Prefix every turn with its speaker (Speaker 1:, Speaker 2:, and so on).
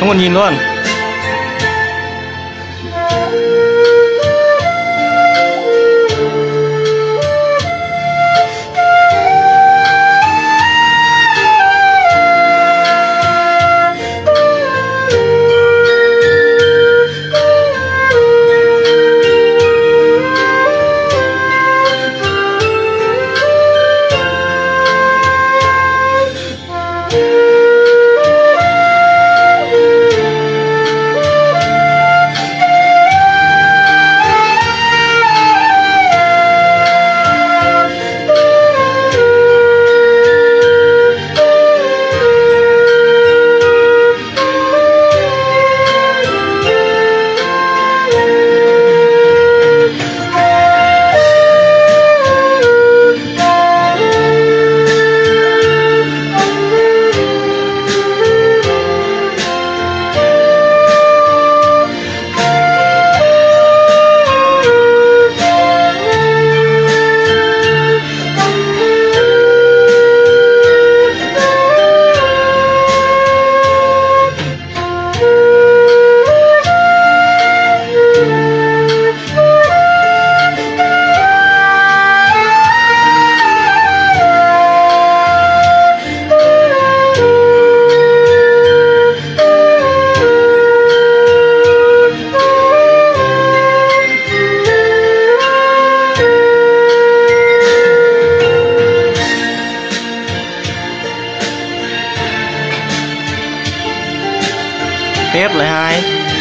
Speaker 1: Không! ghép lại hai.